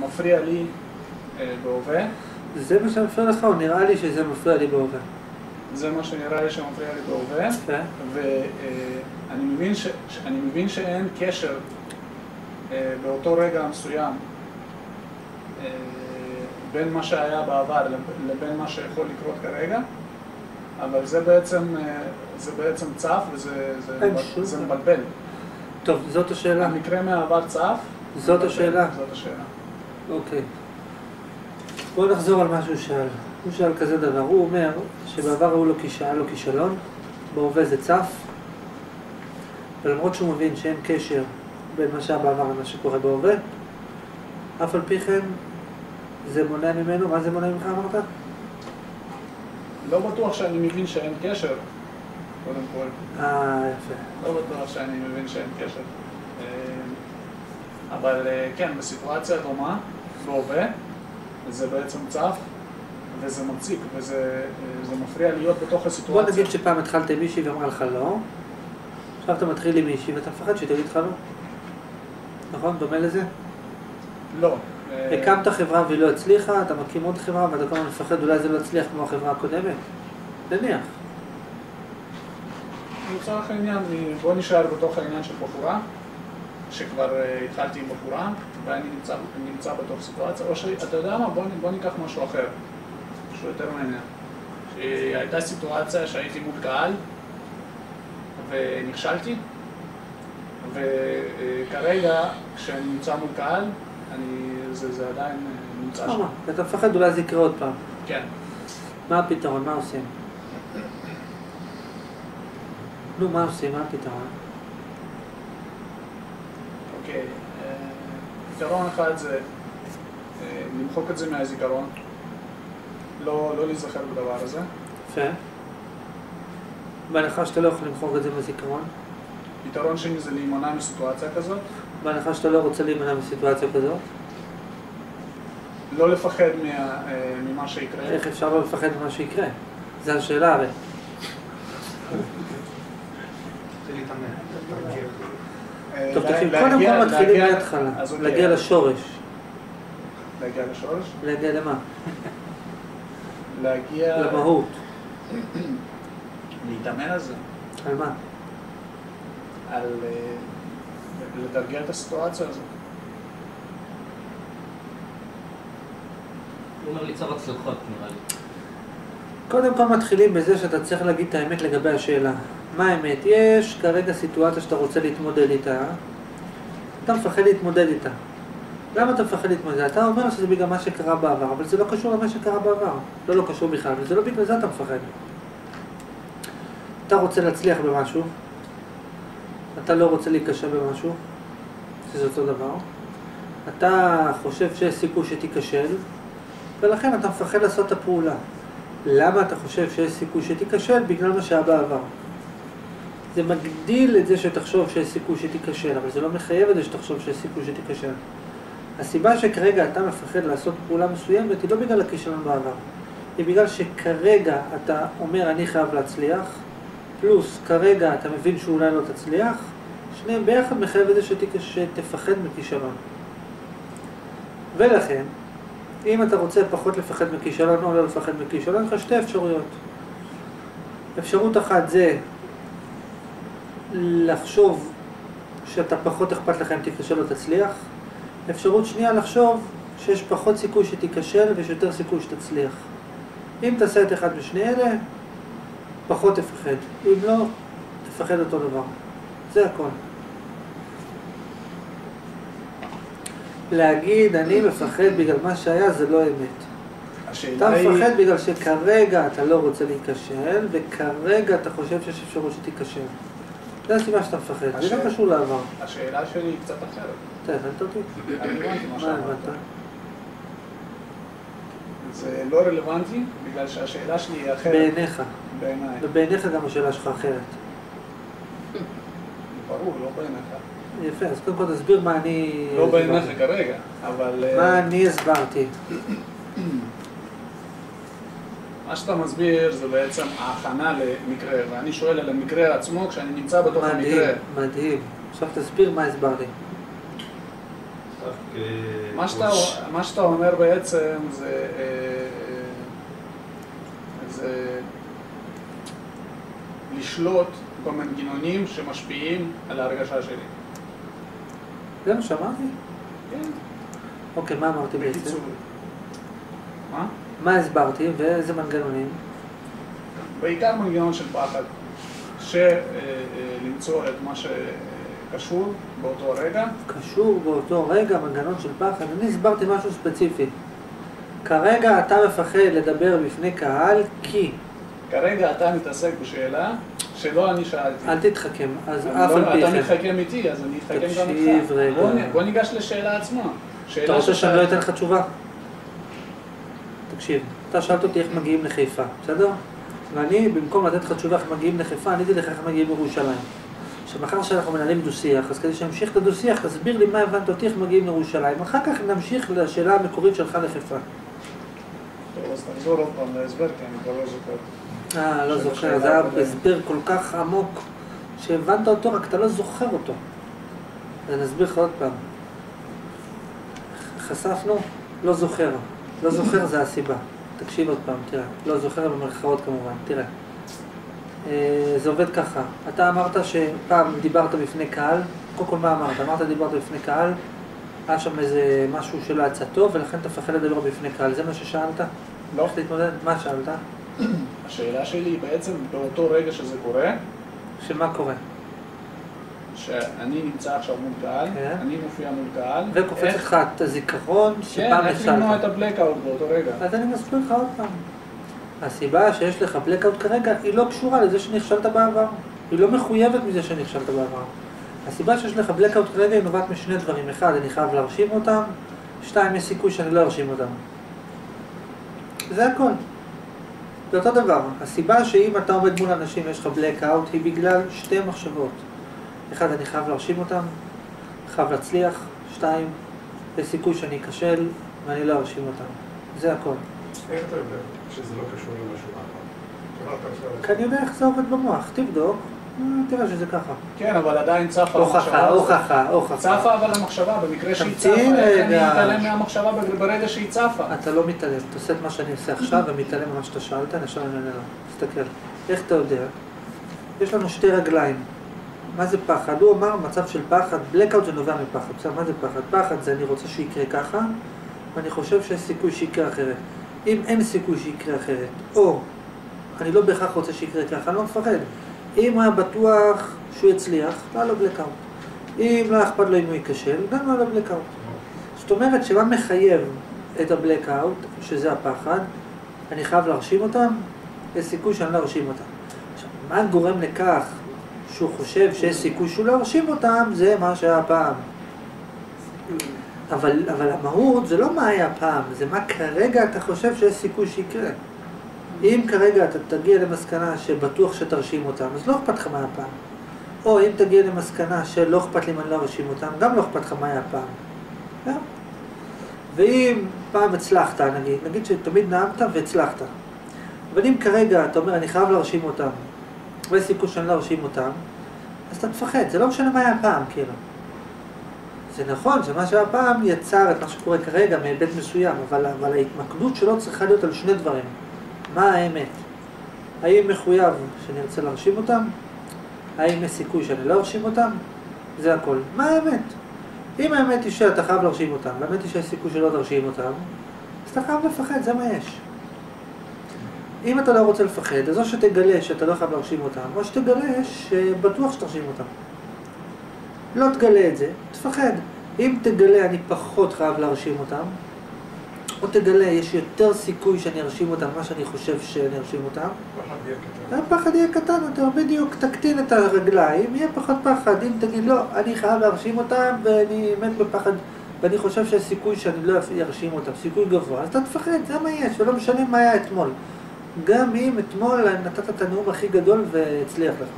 מפריע לי אה, בהווה, זה מה שמפריע לך, או נראה לי שזה מפריע לי בהווה? זה מה שנראה לי שמפריע לי בהווה, יפה. ואני מבין, ש... מבין שאין קשר אה, באותו רגע מסוים אה, בין מה שהיה בעבר לב- לבין מה שיכול לקרות כרגע, אבל זה בעצם, אה, זה בעצם צף וזה זה, זה. מבלבל. טוב, זאת השאלה. המקרה מהעבר צף. זאת מבלבל. השאלה. זאת השאלה. אוקיי. בואו נחזור על מה שהוא שאל. הוא שאל כזה דבר, הוא אומר שבעבר לו כיש- היה לו כישלון, בהווה זה צף, ולמרות שהוא מבין שאין קשר בין מה שהיה בעבר למה שקורה בהווה, אף על פי כן זה מונע ממנו, מה זה מונע ממך אמרת? לא בטוח שאני מבין שאין קשר, קודם כל. אה, יפה. לא בטוח שאני מבין שאין קשר. אבל אה, כן, בסיטואציה דומה, בהווה, זה בעצם צף, וזה מציק, וזה אה, מפריע להיות בתוך בוא הסיטואציה. נגיד שפעם התחלת עם מישהי ואמרה לך לא, עכשיו אתה מתחיל עם מישהי ואתה מפחד שהיא תגיד לך לא. נכון? דומה לזה? לא. אה, הקמת חברה והיא לא הצליחה, אתה מקים עוד חברה ואתה כל הזמן מפחד אולי זה לא יצליח כמו החברה הקודמת? נניח. לצורך העניין, בוא נשאר בתוך העניין של בחורה, שכבר אה, התחלתי עם בחורה, ואני נמצא, נמצא בתוך סיטואציה, או שאתה יודע מה, בוא, בוא ניקח משהו אחר, משהו יותר מעניין. שהייתה סיטואציה שהייתי מול קהל, ונכשלתי, וכרגע, כשאני נמצא מול קהל, אני, זה, זה עדיין אה, נמצא שם. אתה מפחד אולי זה יקרה עוד פעם. כן. מה הפתרון? מה עושים? נו, מה עושים? מה הפתרון? פתרון אחד זה אה, למחוק את זה מהזיכרון, לא, לא להיזכר בדבר הזה. יפה. בהנחה שאתה לא יכול למחוק את זה בזיכרון, פתרון שני זה להימנע מסיטואציה כזאת, בהנחה שאתה לא רוצה להימנע מסיטואציה כזאת, לא לפחד מה, אה, ממה שיקרה. איך אפשר לא לפחד ממה שיקרה? זו השאלה הרי. אה, טוב, לה- תקשיב, קודם כל מתחילים מההתחלה, אוקיי, להגיע לשורש. להגיע לשורש, להגיע למה? להגיע, למהות. להתאמן על זה, על מה? על אה, לתרגל את הסיטואציה הזאת. הוא אומר ליצור הצלחות נראה לי. קודם כל מתחילים בזה שאתה צריך להגיד את האמת לגבי השאלה. מה האמת? יש כרגע סיטואציה שאתה רוצה להתמודד איתה, אתה מפחד להתמודד איתה. למה אתה מפחד להתמודד? אתה אומר שזה בגלל מה שקרה בעבר, אבל זה לא קשור למה שקרה בעבר. לא לא קשור בכלל, וזה לא בגלל זה אתה מפחד. אתה רוצה להצליח במשהו, אתה לא רוצה להיכשל במשהו, שזה אותו דבר. אתה חושב שיש סיכוי שתיכשל, ולכן אתה מפחד לעשות את הפעולה. למה אתה חושב שיש סיכוי שתיכשל? בגלל מה שהיה בעבר. זה מגדיל את זה שתחשוב שיש סיכוי שתיכשל, אבל זה לא מחייב את זה שתחשוב שיש סיכוי שתיכשל. הסיבה שכרגע אתה מפחד לעשות פעולה מסוימת היא לא בגלל הכישלון בעבר, היא בגלל שכרגע אתה אומר אני חייב להצליח, פלוס כרגע אתה מבין שאולי לא תצליח, שניהם ביחד מחייב את זה שתפחד מכישלון. ולכן, אם אתה רוצה פחות לפחד מכישלון או לא לפחד מכישלון, יש לך שתי אפשרויות. אפשרות אחת זה לחשוב שאתה פחות אכפת לך אם תיכשל או תצליח. אפשרות שנייה לחשוב שיש פחות סיכוי שתיכשל ויש יותר סיכוי שתצליח. אם תעשה את אחד משני אלה, פחות תפחד. אם לא, תפחד אותו דבר. זה הכל. להגיד אני מפחד בגלל מה שהיה זה לא אמת. אתה היא... מפחד בגלל שכרגע אתה לא רוצה להיכשל, וכרגע אתה חושב שיש אפשרות שתיכשל. זו הסיבה שאתה מפחד, זה לא קשור לעבר. השאלה שלי היא קצת אחרת. אתה הבנת אותי? אני הבנתי מה שאמרת. הבנת? זה לא רלוונטי, בגלל שהשאלה שלי היא אחרת בעיניך. בעיניי. ובעיניך גם השאלה שלך אחרת. ברור, לא בעיניך. יפה, אז קודם כל תסביר מה אני... לא. בעיניך כרגע, אבל... אה, מה אני הסברתי. מה שאתה מסביר זה בעצם ההכנה למקרה, ואני שואל על המקרה עצמו כשאני נמצא בתוך מדהים, המקרה. מדהים. עכשיו תסביר מה הסברתי. מה מה שאתה, מה שאתה אומר בעצם זה, אה, זה לשלוט במנגנונים שמשפיעים על ההרגשה שלי. זה מה שאמרתי? כן, אוקיי, מה אמרתי בעצם? בקיצור. מה? מה הסברתי ואיזה מנגנונים? בעיקר מנגנון של פחד, שלמצוא את מה שקשור באותו רגע, קשור באותו רגע, מנגנון של פחד. אני הסברתי משהו ספציפי. כרגע אתה מפחד לדבר בפני קהל כי... כרגע אתה מתעסק בשאלה שלא אני שאלתי. אל תתחכם, אז אני אף לא- על פי אתה כן. מתחכם איתי, אז אני אתחכם גם תקשיב איתך. רגע. בוא ניגש לשאלה עצמה. אתה רוצה שאני לא. אתן לך תשובה? תקשיב, אתה שאלת אותי איך מגיעים לחיפה, בסדר? ואני, במקום לתת לך תשובה איך מגיעים לחיפה, עניתי לך איך מגיעים לירושלים. עכשיו, מאחר שאנחנו מנהלים דו-שיח, אז כדי שנמשיך את הדו-שיח, תסביר לי מה הבנת אותי איך מגיעים לירושלים. אחר כך נמשיך לשאלה המקורית שלך לחיפה. אז תחזור עוד פעם להסבר, כי אני כבר לא זוכר. אה, לא זוכר, זה היה. הסבר כל כך עמוק, שהבנת אותו, רק אתה לא זוכר אותו. אז אני אסביר לך עוד פעם. חשפנו, לא זוכר. לא זוכר זה הסיבה. תקשיב עוד פעם, תראה. לא זוכר במרכאות כמובן, תראה. אה, זה עובד ככה. אתה אמרת שפעם דיברת בפני קהל, קודם כל מה אמרת? אמרת דיברת בפני קהל, היה שם איזה משהו שלא יצא טוב, ולכן אתה מפחד לדבר בפני קהל. זה מה ששאלת? לא. איך להתמודד? מה שאלת? השאלה שלי היא בעצם באותו רגע שזה קורה, שמה קורה? שאני נמצא עכשיו מול קהל, כן. אני מופיע מול קהל, וקופץ איך- לך את הזיכרון כן, שפעם איך למנוע את נכשלת. ה blackout באותו רגע. אז אני מסביר לך עוד פעם. הסיבה שיש לך blackout כרגע היא לא קשורה לזה שנכשלת בעבר. היא לא מחויבת מזה שנכשלת בעבר. הסיבה שיש לך blackout כרגע היא נובעת משני דברים. אחד, אני חייב להרשים אותם. שתיים, יש סיכוי שאני לא ארשים אותם. זה הכל. זה אותו דבר. הסיבה שאם אתה עומד מול אנשים ויש לך blackout היא בגלל שתי מחשבות. אחד, אני חייב להרשים אותם. חייב להצליח. שתיים, יש סיכוי שאני אכשל ואני לא ארשים אותם. זה הכל. איך אתה יודע שזה לא קשור למשהו אחר? עכשיו... כי אני יודע איך זה עובד במוח, תבדוק, אה, תראה שזה ככה. כן, אבל עדיין צפה הוכחה, המחשבה. הוכחה, הוכחה. צפה אבל המחשבה, במקרה שהיא צפה, איך אני. מתעלם מהמחשבה ברגע שהיא צפה? אתה לא מתעלם, אתה עושה את מה שאני עושה עכשיו ומתעלם ממה שאתה שאלת, אני עכשיו אני עונה לו. תסתכל, איך אתה יודע? יש לנו שתי רגליים. מה זה פחד? הוא אמר מצב של פחד, blackout זה נובע מפחד. בסדר, מה זה פחד? פחד זה אני רוצה שיקרה ככה, ואני חושב שיש סיכוי שיקרה אחרת. אם אין סיכוי שיקרה אחרת, או אני לא בהכרח רוצה שיקרה ככה, אני לא מפחד. אם היה בטוח שהוא יצליח, לא היה לו blackout. אם לא אכפת לו אם הוא ייכשל, גם לא היה לו blackout. זאת אומרת שמה מחייב את הבלקאוט, שזה הפחד, אני חייב להרשים אותם, יש סיכוי שאני לא ארשים אותם. עכשיו, מה גורם לכך שהוא חושב שיש סיכוי שהוא לא ירשים אותם, זה מה שהיה פעם. אבל, אבל המהות זה לא מה היה פעם, זה מה כרגע אתה חושב שיש סיכוי שיקרה. אם כרגע אתה תגיע למסקנה שבטוח שתרשים אותם, אז לא אכפת לך מה היה פעם. או אם תגיע למסקנה שלא אכפת לי אם אני לא ארשים אותם, גם לא אכפת לך מה היה פעם. זהו. ואם פעם הצלחת, נגיד, נגיד שתמיד נאמת והצלחת, אבל אם כרגע אתה אומר, אני חייב להרשים אותם, ויש סיכוי שאני לא ארשים אותם, אז אתה תפחד, זה לא משנה מה היה פעם, כאילו. זה נכון שמה שהיה פעם יצר את מה שקורה כרגע מהיבט מסוים, אבל, אבל ההתמקדות שלו צריכה להיות על שני דברים. מה האמת? האם מחויב שאני ארצה להרשים אותם? האם יש סיכוי שאני לא ארשים אותם? זה הכל. מה האמת? אם האמת היא שאתה חייב להרשים אותם, והאמת היא שיש סיכוי שלא תרשים אותם, אז אתה חייב לפחד, זה מה יש. אם אתה לא רוצה לפחד, אז או שתגלה שאתה לא חייב להרשים אותם, או שתגלה שבטוח שתרשים אותם. לא תגלה את זה, תפחד. אם תגלה אני פחות חייב להרשים אותם, או תגלה יש יותר סיכוי שאני ארשים אותם ממה שאני חושב שאני ארשים אותם, פחד יהיה קטן. הפחד יהיה קטן יותר, בדיוק, תקטין את הרגליים, יהיה פחות פחד. אם תגיד, לא, אני חייב להרשים אותם, ואני מת בפחד, ואני חושב שיש סיכוי שאני לא ארשים אותם, סיכוי גבוה, אז אתה תפחד, זה מה יש, ולא משנה מה היה אתמול. גם אם אתמול נתת את הנאום הכי גדול והצליח לך.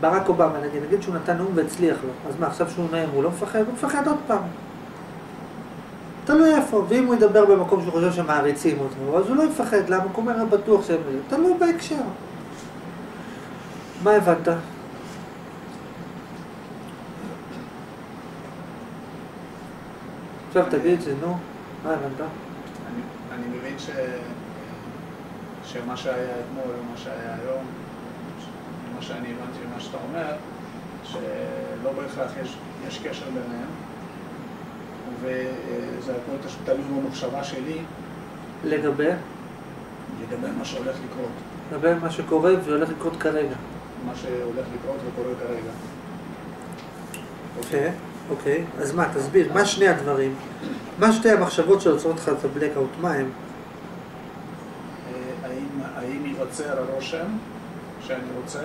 ברק אובמה, נגיד, נגיד שהוא נתן נאום והצליח לו, אז מה, עכשיו שהוא נאם, הוא לא מפחד? הוא מפחד עוד פעם. תלוי איפה, ואם הוא ידבר במקום שהוא חושב שמעריצים אותו, אז הוא לא יפחד, למה? הוא אומר בטוח שהם... תלוי בהקשר. מה הבנת? עכשיו תגיד את זה, נו. מה הבנת? אני, מבין ש, שמה שהיה אתמול ומה שהיה היום, מה שאני הבנתי ממה שאתה אומר, שלא בהכרח יש, יש קשר ביניהם, וזה הכל פשוט תלוי במחשבה שלי לגבי? לגבי מה שהולך לקרות, לגבי מה שקורה והולך לקרות כרגע. מה שהולך לקרות וקורה כרגע. יפה, אוקיי. אז מה, תסביר, מה שני הדברים? מה שתי המחשבות שעוצרות לך את הבלקאוט? מה הם? ייווצר הרושם שאני רוצה,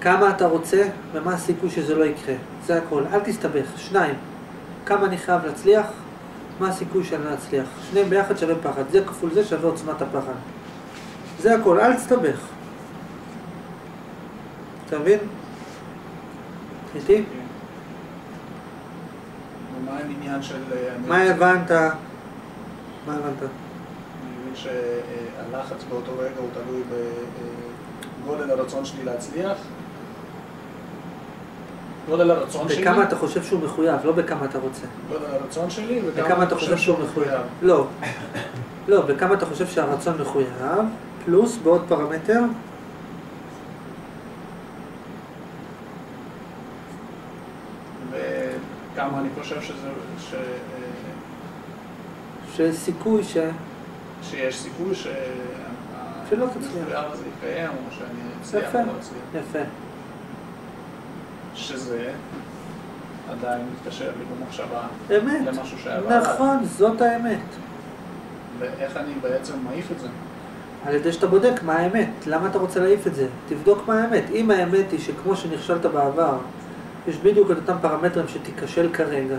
כמה אתה רוצה ומה הסיכוי שזה לא יקרה. זה הכל. אל תסתבך. שניים, כמה אני חייב להצליח, מה הסיכוי שאני לא אצליח. שניהם ביחד שווה פחד. זה כפול זה שווה עוצמת הפחד. זה הכל, אל תסתבך. אתה מבין? איתי? ומה העניין של... אה, מה הבנת? מה הבנת? שהלחץ באותו רגע הוא תלוי בגודל הרצון שלי להצליח. גודל הרצון שלי, בכמה אתה חושב שהוא מחויב, לא בכמה אתה רוצה. גודל הרצון שלי, בכמה אתה חושב שהוא מחויב. לא. לא, בכמה אתה חושב שהרצון מחויב, פלוס בעוד פרמטר, וכמה אני חושב שזה, ש, אה, שיש סיכוי ש... שיש סיכוי ש... שלא תצליח. הזה יתקיים, או שאני אצליח. או לא אצליח. יפה. שזה עדיין מתקשר לי במחשבה אמת. למשהו שהיה בעבר. נכון, זאת האמת. ואיך אני בעצם מעיף את זה. על ידי שאתה בודק מה האמת, למה אתה רוצה להעיף את זה? תבדוק מה האמת. אם האמת היא שכמו שנכשלת בעבר, יש בדיוק את אותם פרמטרים שתיכשל כרגע,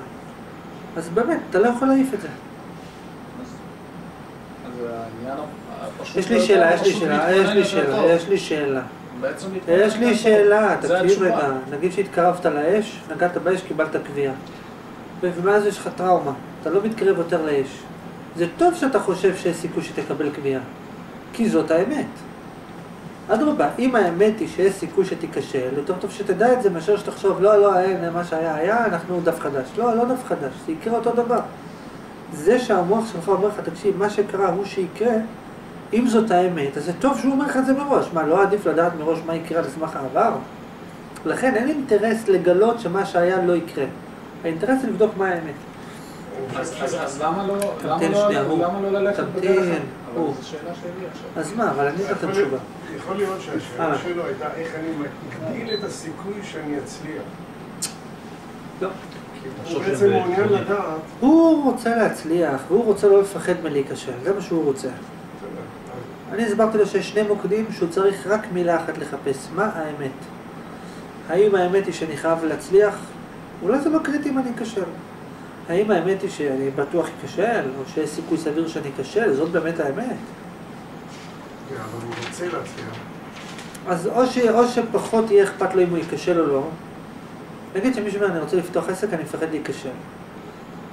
אז באמת, אתה לא יכול להעיף את זה. אז אז העניין הפשוט יש לי שאלה, יש לי שאלה, יש לי שאלה. יש לי שאלה. יש לי שאלה, תקשיב. רגע, נגיד שהתקרבת לאש, נגעת באש, קיבלת קביעה. ומאז יש לך טראומה, אתה לא מתקרב יותר לאש. זה טוב שאתה חושב שיש סיכוי שתקבל קביעה, כי זאת האמת. אדרבה, אם האמת היא שיש סיכוי שתיכשל, יותר טוב שתדע את זה מאשר שתחשוב, לא, לא, אין, מה שהיה היה, אנחנו דף חדש. לא, לא דף חדש, זה יקרה אותו דבר. זה שהמוח שלך אומר לך, תקשיב, מה שקרה הוא שיקרה, אם זאת האמת, אז זה טוב שהוא אומר לך את זה מראש. מה, לא עדיף לדעת מראש מה יקרה על סמך העבר? לכן אין אינטרס לגלות שמה שהיה לא יקרה. האינטרס זה לבדוק מה האמת. אז- למה לא- למה תמתין לא- שנייה, הוא. למה לא ללכת תמתין, בדרך אחרת? הוא. אז מה, אבל אני אתן את יכול התשובה. להיות- יכול להיות שהשאלה. שלו הייתה איך אני מגדיל את הסיכוי שאני אצליח. לא. הוא בעצם מעוניין. לדעת, הוא רוצה להצליח, והוא רוצה לא לפחד מלהיכשל, זה מה שהוא רוצה. אני הסברתי לו שיש שני מוקדים שהוא צריך רק מילה אחת לחפש, מה האמת? האם האמת היא שאני חייב להצליח? אולי זה לא קריטי אם אני אכשל. האם האמת היא שאני בטוח אכשל, או שיש סיכוי סביר שאני אכשל? זאת באמת האמת. כן, אבל הוא רוצה להצליח. אז או, ש... או שפחות יהיה אכפת לו אם הוא ייכשל או לא. נגיד שמישהו אומר, אני רוצה לפתוח עסק, אני מפחד להיכשל.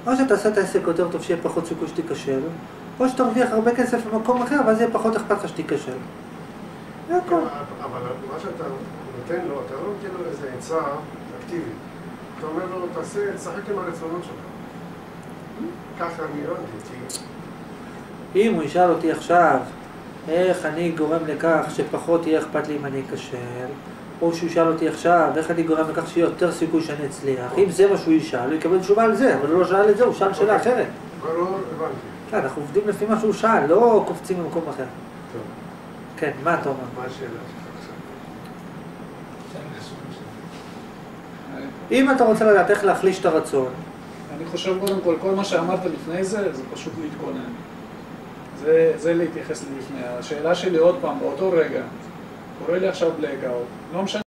או שתעשה את העסק יותר טוב, שיהיה פחות סיכוי שתיכשל, או שתרוויח הרבה כסף במקום אחר, ואז יהיה פחות אכפת לך שתיכשל. זה הכל. אבל מה שאתה נותן לו, אתה לא נותן לו איזה עצה אקטיבית. אתה אומר לו, תעשה, תשחק עם הרצונות שלך. ככה אני הבנתי, כי אם הוא ישאל אותי עכשיו, איך אני גורם לכך שפחות יהיה אכפת לי אם אני אכשל, או שהוא ישאל אותי עכשיו, איך אני גורם לכך שיהיה יותר סיכוי שאני אצליח, אם זה מה שהוא ישאל, הוא יקבל תשובה על זה, אבל הוא לא שאל את זה, הוא שאל שאלה אוקיי. אחרת. לא. כן, אנחנו עובדים לפי מה שהוא שאל, לא קופצים למקום אחר. טוב, כן, מה אתה אומר? מה השאלה אם אתה רוצה לדעת איך להחליש את הרצון, אני חושב קודם כל, כל מה שאמרת לפני זה, זה פשוט להתכונן. זה, זה להתייחס ללפני. השאלה שלי עוד פעם, באותו רגע, קורה לי עכשיו בלייק-אאוט, לא משנה